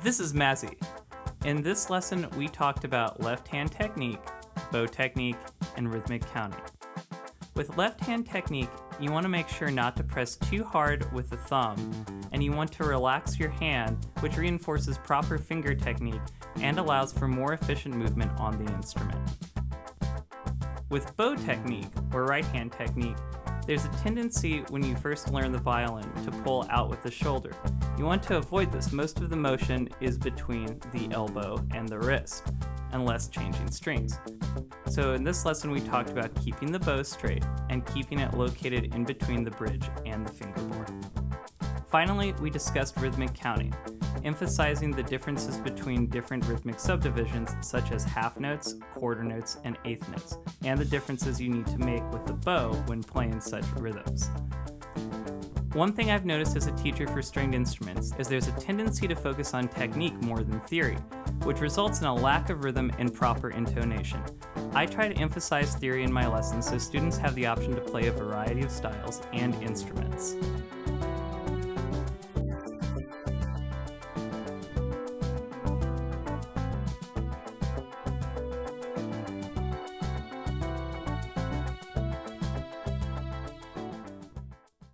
This is Mazzy. In this lesson, we talked about left hand technique, bow technique, and rhythmic counting. With left hand technique, you want to make sure not to press too hard with the thumb, and you want to relax your hand, which reinforces proper finger technique and allows for more efficient movement on the instrument. With bow technique, or right hand technique, there's a tendency when you first learn the violin to pull out with the shoulder. You want to avoid this. Most of the motion is between the elbow and the wrist, unless changing strings. So in this lesson we talked about keeping the bow straight and keeping it located in between the bridge and the fingerboard. Finally, we discussed rhythmic counting, emphasizing the differences between different rhythmic subdivisions such as half notes, quarter notes, and eighth notes, and the differences you need to make with the bow when playing such rhythms. One thing I've noticed as a teacher for stringed instruments is there's a tendency to focus on technique more than theory, which results in a lack of rhythm and proper intonation. I try to emphasize theory in my lessons so students have the option to play a variety of styles and instruments.